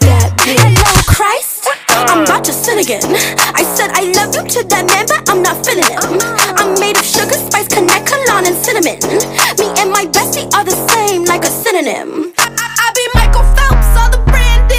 that bitch. Hello, Christ. I'm about to sin again. I said I love you to that man, but I'm not feeling it. Uh-huh. I'm made of sugar, spice, connect, cologne, and cinnamon. Me and my bestie are the same, like a synonym.